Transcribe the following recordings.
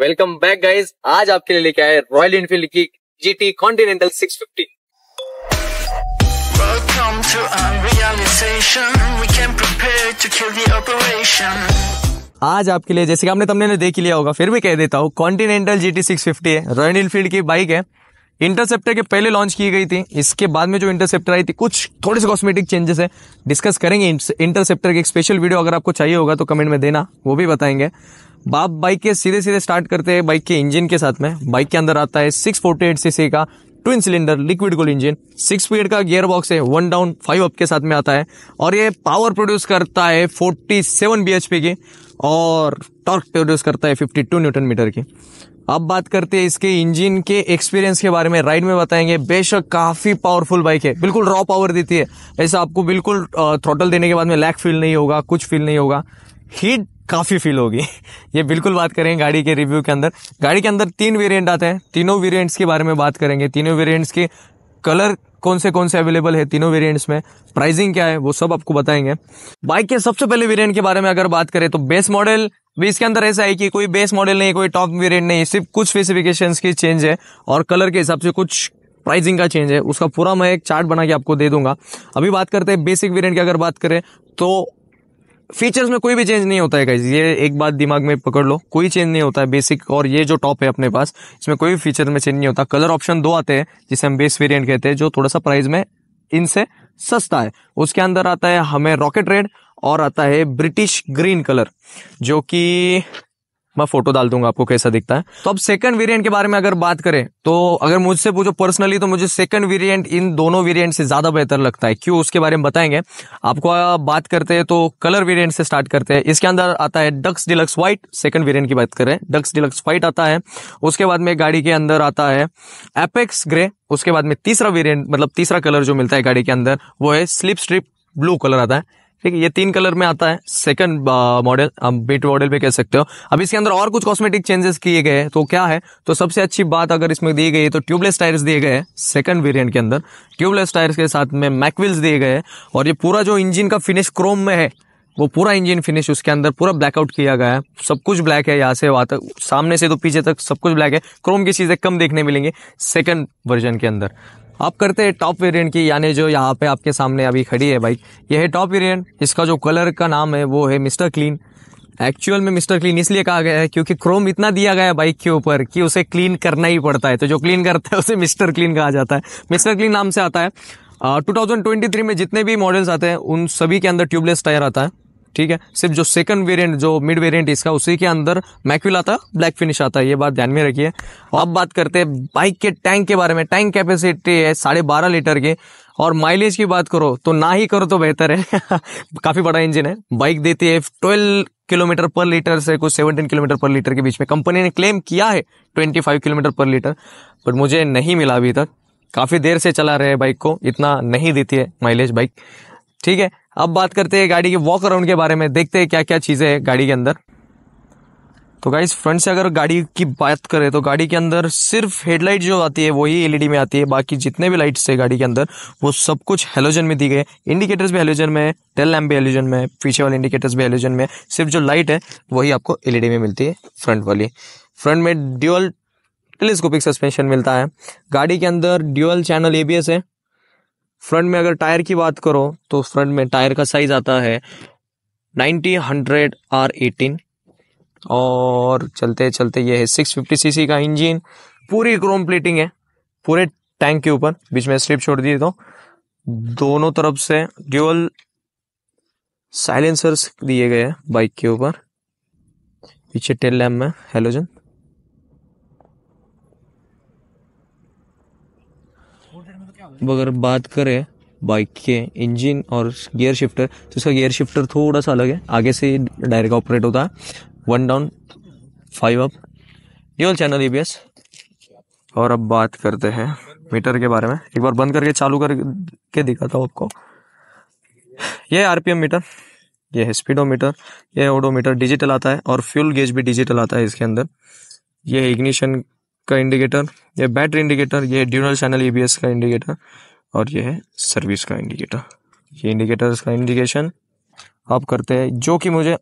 Welcome back guys आज आपके लिए लेके आए रॉयल इनफील्ड की GT Continental 650 Welcome to unrealization. We came prepared to kill the operation. आज आपके लिए जैसे कि आपने तुमने देख लिया होगा फिर भी कह देता हूँ Continental G T six fifty है। रॉयल इनफील्ड की बाइक है। इंटरसेप्टर के पहले लॉन्च की गई थी। इसके बाद में जो इंटरसेप्टर आई थी, कुछ थोड़े से कॉस्मेटिक चेंजेस है। डिस्कस करेंगे इंटरसेप्टर की एक स्पेशल वीडियो अगर आपको चाहिए होगा तो कमेंट में देना, वो भी बताएँगे। बाप बाइक के सीधे सीधे स्टार्ट करते हैं बाइक के इंजन के साथ में। बाइक के अंदर आता है सिक्स फोर्टी एट सीसी का twin cylinder liquid cooled engine six speed का गियर बॉक्स है वन डाउन फाइव अप के साथ में आता है। और ये पावर प्रोड्यूस करता है फोर्टी सेवन बी की और टॉर्क प्रोड्यूस करता है फिफ्टी टू न्यूटन मीटर की। अब बात करते हैं इसके इंजन के एक्सपीरियंस के बारे में। राइड में बताएँगे, बेशक काफ़ी पावरफुल बाइक है। बिल्कुल रॉ पावर देती है। ऐसा आपको बिल्कुल थ्रोटल देने के बाद में लैक फील नहीं होगा, कुछ फील नहीं होगा। हीट काफ़ी फील होगी। ये बिल्कुल बात करेंगे गाड़ी के रिव्यू के अंदर। गाड़ी के अंदर तीन वेरियंट आते हैं। तीनों वेरियंट्स के बारे में बात करेंगे। तीनों वेरियंट्स के कलर कौन से कौन से अवेलेबल है? तीनों वेरिएंट्स में। प्राइसिंग क्या है? वो सब आपको बताएँगे। बाइक के सबसे पहले वेरिएंट के बारे में अगर बात करें तो बेस मॉडल भी इसके अंदर ऐसा है कि कोई बेस मॉडल नहीं, कोई टॉप वेरिएंट नहीं, सिर्फ़ कुछ स्पेसिफिकेशन की चेंज है और कलर के हिसाब से कुछ प्राइसिंग का चेंज है। उसका पूरा मैं एक चार्ट बना के आपको दे दूँगा। अभी बात करते हैं बेसिक वेरियंट की अगर बात करें तो फीचर्स में कोई भी चेंज नहीं होता है गाइज़ ये एक बात दिमाग में पकड़ लो. कोई चेंज नहीं होता है बेसिक और ये जो टॉप है अपने पास, इसमें कोई भी फीचर में चेंज नहीं होता. कलर ऑप्शन दो आते हैं, जिसे हम बेस वेरियंट कहते हैं, जो थोड़ा सा प्राइस में इनसे सस्ता है. उसके अंदर आता है हमें रॉकेट रेड और आता है ब्रिटिश ग्रीन कलर जो कि मैं फ़ोटो डाल दूँगा आपको कैसा दिखता है। तो अब सेकंड वेरिएंट के बारे में अगर बात करें तो अगर मुझसे पूछो पर्सनली तो मुझे सेकंड वेरिएंट इन दोनों वेरिएंट से ज़्यादा बेहतर लगता है। क्यों? उसके बारे में बताएँगे। आपको बात करते हैं तो कलर वेरिएंट से स्टार्ट करते हैं। इसके अंदर आता है ducks deluxe white second variant की बात करें। डक्स डिलक्स व्हाइट आता है। उसके बाद में गाड़ी के अंदर आता है एपेक्स ग्रे उसके बाद में तीसरा वेरियंट मतलब तीसरा कलर जो मिलता है गाड़ी के अंदर, वो है स्लिप स्ट्रिप ब्लू कलर आता है। ठीक है, ये तीन कलर में आता है। सेकंड मॉडल आप बीट मॉडल पे कह सकते हो। अब इसके अंदर और कुछ कॉस्मेटिक चेंजेस किए गए हैं तो क्या है? तो सबसे अच्छी बात अगर इसमें दी गई है तो ट्यूबलेस टायर्स दिए गए हैं सेकंड वेरिएंट के अंदर। ट्यूबलेस टायर्स के साथ में मैकविल्स दिए गए हैं, और ये पूरा जो इंजन का फिनिश क्रोम में है, वो पूरा इंजन फिनिश उसके अंदर पूरा ब्लैकआउट किया गया है। सब कुछ ब्लैक है, यहाँ से वहाँ तक, सामने से तो पीछे तक सब कुछ ब्लैक है। क्रोम की चीज़ें कम देखने मिलेंगे सेकंड वर्जन के अंदर। आप करते हैं टॉप वेरिएंट की, यानी जो यहाँ पे आपके सामने अभी खड़ी है बाइक ये है टॉप वेरिएंट इसका जो कलर का नाम है, वो है मिस्टर क्लीन एक्चुअल में मिस्टर क्लीन इसलिए कहा गया है क्योंकि क्रोम इतना दिया गया है बाइक के ऊपर कि उसे क्लीन करना ही पड़ता है। तो जो क्लीन करता है, उसे मिस्टर क्लीन कहा जाता है। मिस्टर क्लीन नाम से आता है। टू थ्री में जितने भी मॉडल्स आते हैं, उन सभी के अंदर ट्यूबलेस टायर आता है। ठीक है? सिर्फ़ जो सेकंड वेरिएंट जो मिड वेरिएंट इसका उसी के अंदर मैक्विल आता है ब्लैक फिनिश आता है ये बात ध्यान में रखिए। अब बात करते हैं बाइक के टैंक के बारे में। टैंक कैपेसिटी है साढ़े बारह लीटर की। और माइलेज की बात करो तो ना ही करो तो बेहतर है। काफ़ी बड़ा इंजन है। बाइक देती है ट्वेल्व किलोमीटर पर लीटर से कुछ सेवनटीन किलोमीटर पर लीटर के बीच में। कंपनी ने क्लेम किया है twenty five kilometre per litre but मुझे नहीं मिला अभी तक। काफ़ी देर से चला रहे बाइक को, इतना नहीं देती है माइलेज बाइक ठीक है? अब बात करते हैं गाड़ी के वॉक अराउंड के बारे में, देखते हैं क्या क्या चीज़ें है गाड़ी के अंदर। तो गाइस फ्रंट से अगर गाड़ी की बात करें तो गाड़ी के अंदर सिर्फ़ हेडलाइट जो आती है, वही एलईडी में आती है। बाकी जितने भी लाइट्स है गाड़ी के अंदर, वो सब कुछ हेलोजन में दी गए इंडिकेटर्स भी हेलोजन में है टेल लैम्प भी हेलोजन में पीछे वाले इंडिकेटर्स भी हेलोजन में सिर्फ़ जो लाइट है, वही आपको एलईडी में मिलती है फ्रंट वाली। फ्रंट में ड्यूअल टेलीस्कोपिक सस्पेंशन मिलता है। गाड़ी के अंदर ड्यूअल चैनल एबीएस है। फ्रंट में अगर टायर की बात करो तो फ्रंट में टायर का साइज़ आता है नाइन्टी हंड्रेड आर एटीन और चलते चलते ये है सिक्स फिफ्टी सी सी का इंजन पूरी क्रोम प्लेटिंग है, पूरे टैंक के ऊपर। बीच में स्ट्रिप छोड़ दिए तो। दोनों तरफ़ से ड्यूअल साइलेंसर्स दिए गए हैं बाइक के ऊपर। पीछे टेल लैम्प में। हेलोजन अगर बात करें बाइक के इंजन और गियर शिफ्टर तो इसका गियर शिफ्टर थोड़ा सा अलग है। आगे से डायरेक्ट ऑपरेट होता है। One down five up dual channel EBS और अब बात करते हैं मीटर के बारे में। एक बार बंद करके चालू करके दिखाता हूँ आपको। ये आरपीएम मीटर ये है स्पीडोमीटर ये ओडोमीटर डिजिटल आता है और फ्यूल गेज भी डिजिटल आता है इसके अंदर। ये इग्निशन का इंडिकेटर ये बैटरी इंडिकेटर ये ड्यूनल चैनल ईबीएस का इंडिकेटर और ये है सर्विस का इंडिकेटर ये इंडिकेटर्स का इंडिकेशन अब करते हैं, जो कि मुझे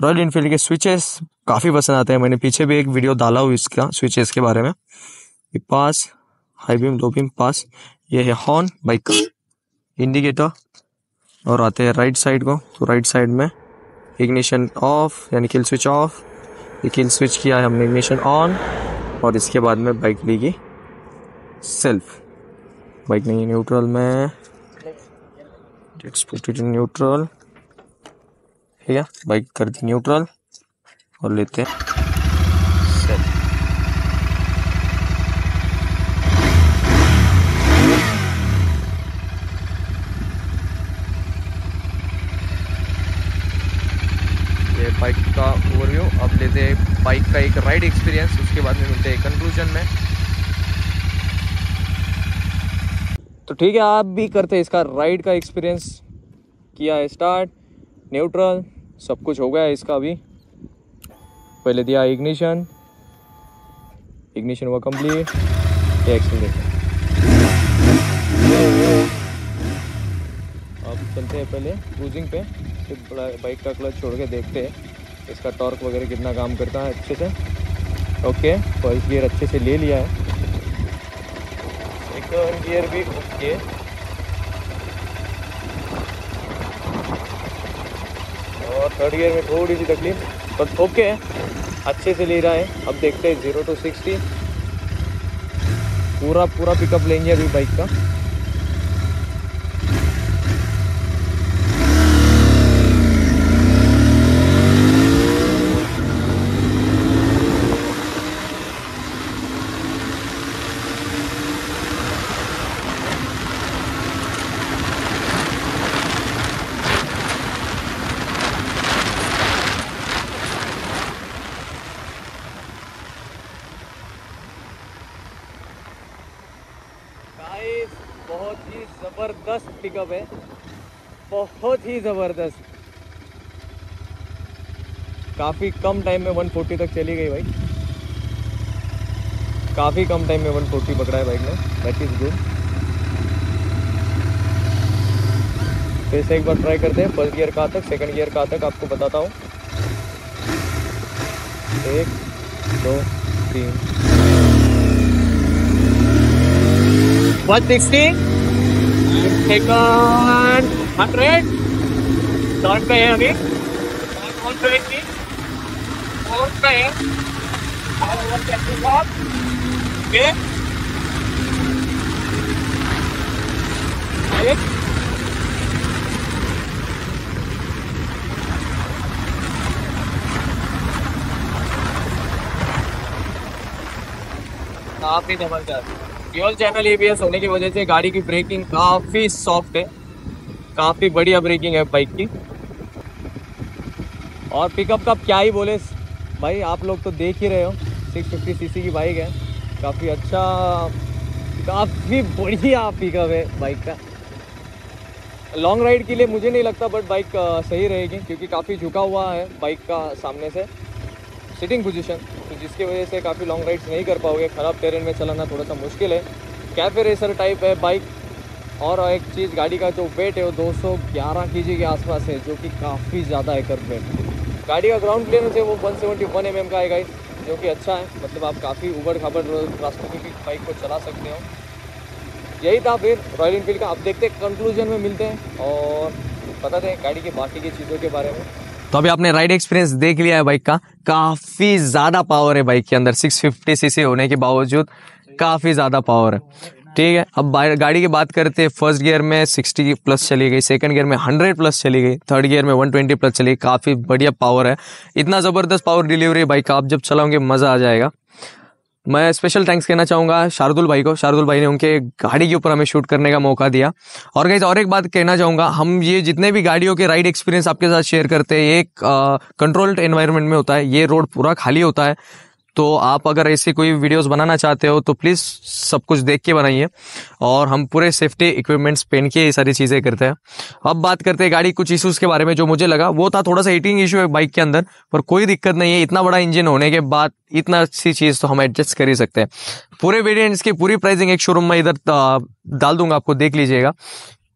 रॉयल इनफील्ड के स्विचेस काफ़ी पसंद आते हैं। मैंने पीछे भी एक वीडियो डाला हुआ इसका स्विचेस के बारे में। ये pass high beam low beam pass ये है हॉर्न बाइक का इंडिकेटर और आते हैं राइट साइड को। तो राइट साइड में इग्निशन ऑफ़ यानी किल स्विच ऑफ़ ये किल स्विच किया है हमने इग्निशन ऑन और इसके बाद में बाइक लेगी सेल्फ बाइक नहीं न्यूट्रल में। न्यूट्रल ठीक है? बाइक कर दी न्यूट्रल और लेते हैं सेल्फ ये बाइक का ओवरव्यू अब लेते हैं बाइक का एक राइड एक्सपीरियंस उसके बाद में मिलते हैं कंक्लूजन में। तो ठीक है, आप भी करते हैं इसका राइड का एक्सपीरियंस किया है स्टार्ट न्यूट्रल सब कुछ हो गया है इसका अभी। पहले दिया इग्निशन इग्निशन हुआ कंप्लीट ये एक्सीलरेटर अब चलते हैं पहले क्रूजिंग पे। फिर बाइक का क्लच छोड़ के देखते हैं। इसका टॉर्क वगैरह कितना काम करता है अच्छे से? ओके फ़र्स्ट गियर अच्छे से ले लिया है। सेकंड गियर भी ओके और थर्ड गियर में थोड़ी सी तकलीफ़ बट ओके अच्छे से ले रहा है। अब देखते हैं ज़ीरो टू सिक्सटी पूरा पूरा पिकअप लेंगे अभी बाइक का। गाइस बहुत ही ज़बरदस्त पिकअप है। बहुत ही ज़बरदस्त। काफ़ी कम टाइम में 140 तक चली गई बाइक काफ़ी कम टाइम में 140 पकड़ा है बाइक ने। दैट इज़ गुड फिर से एक बार ट्राई करते हैं। फ़र्स्ट गियर कहाँ तक? सेकंड गियर कहाँ तक? आपको बताता हूँ। एक, दो, तीन। 160 and second 100 थर्ड पे है अभी. काफ़ी ज़बरदस्त ड्यूल चैनल एबीएस होने की वजह से गाड़ी की ब्रेकिंग काफ़ी सॉफ्ट है। काफ़ी बढ़िया ब्रेकिंग है बाइक की। और पिकअप का क्या ही बोले, भाई आप लोग तो देख ही रहे हो 650 सीसी की बाइक है। काफ़ी अच्छा काफ़ी बढ़िया पिकअप है बाइक का। लॉन्ग राइड के लिए मुझे नहीं लगता बट बाइक सही रहेगी, क्योंकि काफ़ी झुका हुआ है बाइक का सामने से। सिटिंग पोजीशन तो जिसकी वजह से काफ़ी लॉन्ग राइड्स नहीं कर पाओगे, ख़राब टेरेन में चलाना थोड़ा सा मुश्किल है। कैफ़े रेसर टाइप है बाइक और एक चीज़, गाड़ी का जो वेट है वो 211 केजी के आसपास है, जो कि काफ़ी ज़्यादा है कर वेट गाड़ी का ग्राउंड क्लियरेंस है, वो 171 एम का है जो कि अच्छा है। मतलब आप काफ़ी उबड़ खाबड़ रास्तों की बाइक को चला सकते हो। यही था फिर रॉयल इनफील्ड का। आप देखते हैं कंक्लूजन में मिलते हैं और बताते हैं गाड़ी के बाकी की चीज़ों के बारे में। तो अभी आपने राइड एक्सपीरियंस देख लिया है बाइक का। काफ़ी ज़्यादा पावर है बाइक के अंदर। 650 सीसी होने के बावजूद काफ़ी ज़्यादा पावर है। ठीक है, अब गाड़ी की बात करते हैं। फ़र्स्ट गियर में 60 प्लस चली गई। सेकंड गियर में 100 प्लस चली गई। थर्ड गियर में 120 प्लस चली गई। काफ़ी बढ़िया पावर है। इतना ज़बरदस्त पावर डिलीवरी बाइक का। आप जब चलाओगे, मज़ा आ जाएगा। मैं स्पेशल थैंक्स कहना चाहूँगा शार्दुल भाई को। शार्दुल भाई ने उनके गाड़ी के ऊपर हमें शूट करने का मौका दिया। और गाइज़ और एक बात कहना चाहूँगा, हम ये जितने भी गाड़ियों के राइड एक्सपीरियंस आपके साथ शेयर करते हैं एक कंट्रोल्ड एनवायरनमेंट में होता है। ये रोड पूरा खाली होता है। तो आप अगर ऐसे कोई वीडियोस बनाना चाहते हो तो प्लीज़ सब कुछ देख के बनाइए। और हम पूरे सेफ्टी इक्विपमेंट्स पहन के ये सारी चीज़ें करते हैं। अब बात करते हैं गाड़ी कुछ इश्यूज़ के बारे में जो मुझे लगा। वो था थोड़ा सा हीटिंग इशू है बाइक के अंदर, पर कोई दिक्कत नहीं है। इतना बड़ा इंजन होने के बाद इतना अच्छी चीज़ तो हम एडजस्ट कर ही सकते हैं। पूरे वेरियंट्स की पूरी प्राइसिंग एक शोरूम में इधर डाल दूँगा, आपको देख लीजिएगा।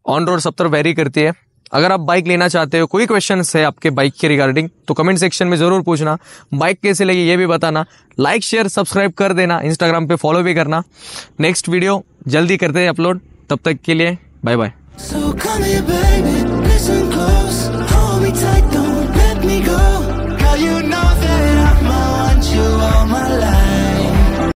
ऑन रोड सब तरफ़ वेरी करती है। अगर आप बाइक लेना चाहते हो, कोई क्वेश्चन है आपके बाइक के रिगार्डिंग तो कमेंट सेक्शन में ज़रूर पूछना। बाइक कैसे लगी, ये भी बताना। लाइक शेयर सब्सक्राइब कर देना इंस्टाग्राम पे फॉलो भी करना। नेक्स्ट वीडियो जल्दी करते हैं अपलोड तब तक के लिए बाय बाय So